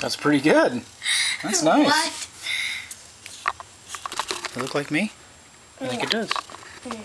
That's pretty good. That's nice. What? It look like me? I think it does. No.